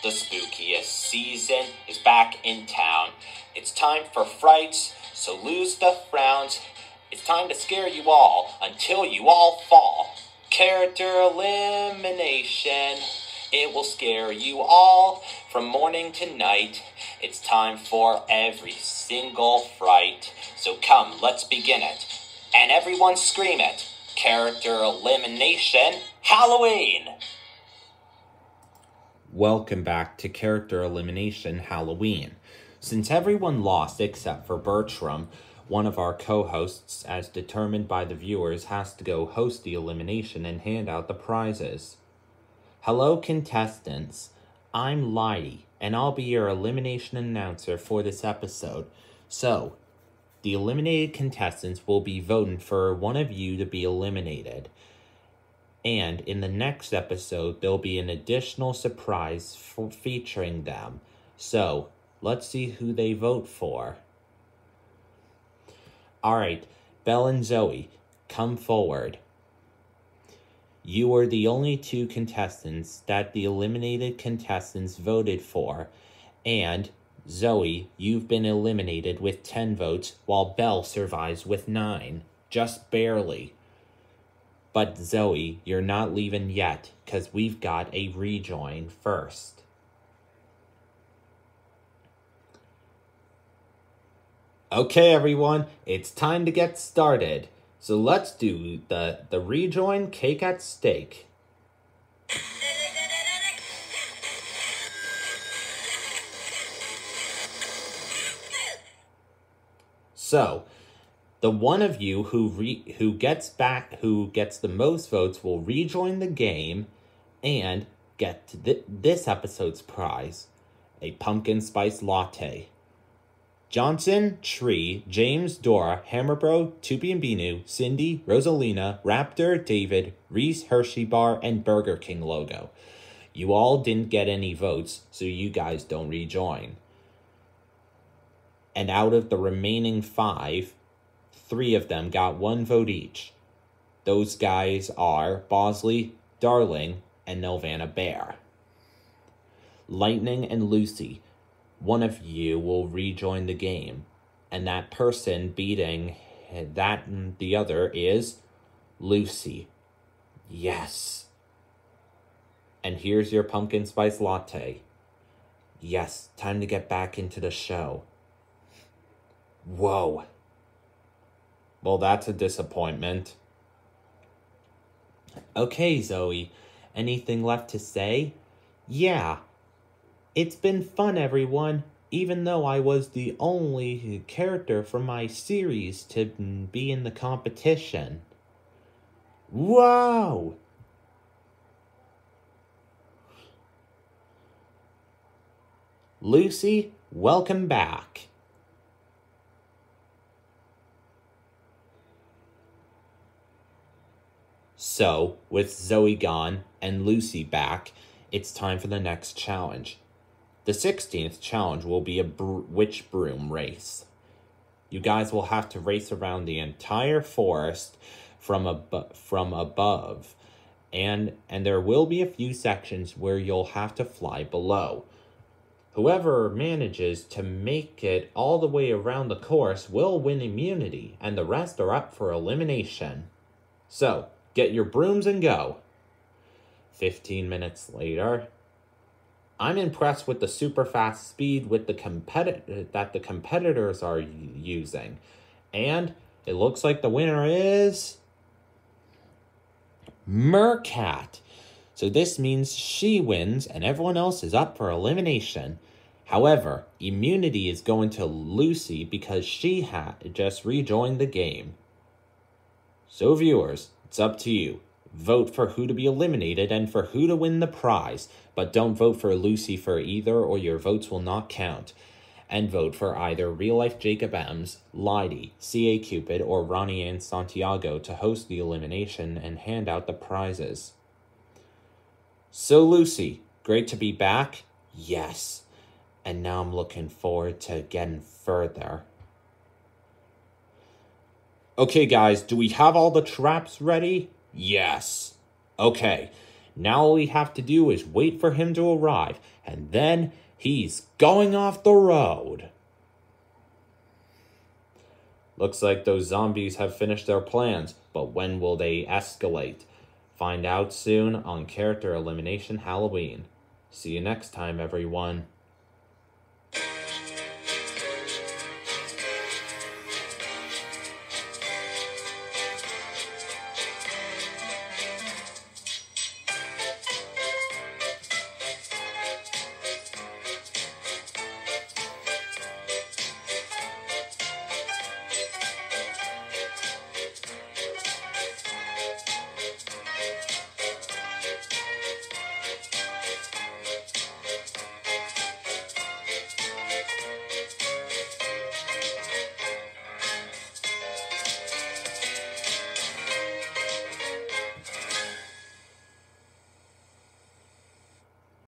The spookiest season is back in town. It's time for frights, so lose the frowns. It's time to scare you all until you all fall. Character elimination. It will scare you all from morning to night. It's time for every single fright. So come, let's begin it. And everyone scream it. Character elimination Halloween! Welcome back to Character Elimination Halloween. Since everyone lost except for Bertram, one of our co-hosts, as determined by the viewers, has to go host the elimination and hand out the prizes. Hello, contestants. I'm Lighty, and I'll be your elimination announcer for this episode. So, the eliminated contestants will be voting for one of you to be eliminated. And in the next episode, there'll be an additional surprise for featuring them. So, let's see who they vote for. Alright, Belle and Zoe, come forward. You are the only two contestants that the eliminated contestants voted for, and Zoe, you've been eliminated with 10 votes, while Belle survives with 9. Just barely. But Zoe, you're not leaving yet, because we've got a rejoin first. Okay, everyone, it's time to get started. So let's do the, the rejoin cake at stake. So, the one of you who re- who gets back who gets the most votes will rejoin the game and get th- this episode's prize, a pumpkin spice latte. Johnson, Tree, James, Dora, Hammerbro, Toopy and Binoo, Cindy, Rosalina, Raptor, David, Reese, Hershey Bar, and Burger King logo. You all didn't get any votes, so you guys don't rejoin. And out of the remaining five, three of them got one vote each. Those guys are Bosley, Darling, and Nelvana Bear. Lightning and Lucy, one of you will rejoin the game, and that person beating that the other is Lucy. Yes. And here's your pumpkin spice latte. Yes, time to get back into the show. Whoa. Well, that's a disappointment. Okay, Zoe. Anything left to say? Yeah. It's been fun, everyone. Even though I was the only character from my series to be in the competition. Wow! Lucy, welcome back. So, with Zoe gone and Lucy back, it's time for the next challenge. The 16th challenge will be a br- witch broom race. You guys will have to race around the entire forest from ab- from above. And and there will be a few sections where you'll have to fly below. Whoever manages to make it all the way around the course will win immunity, and the rest are up for elimination. So, get your brooms and go. 15 minutes later, I'm impressed with the super fast speed with the that the competitors are using. And it looks like the winner is Mercat. So this means she wins and everyone else is up for elimination. However, immunity is going to Lucy because she had just rejoined the game. So viewers, it's up to you. Vote for who to be eliminated and for who to win the prize, but don't vote for Lucy for either or your votes will not count. And vote for either Real Life Jacob Ems, Lidy, C.A. Cupid, or Ronnie Anne Santiago to host the elimination and hand out the prizes. So, Lucy, great to be back? Yes. And now I'm looking forward to getting further. Okay, guys, do we have all the traps ready? Yes. Okay, Now all we have to do is wait for him to arrive, and then he's going off the road. Looks like those zombies have finished their plans, but when will they escalate? Find out soon on Character Elimination Halloween. See you next time, everyone.